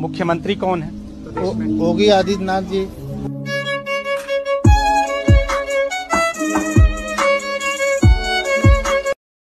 मुख्यमंत्री कौन है? योगी आदित्यनाथ जी।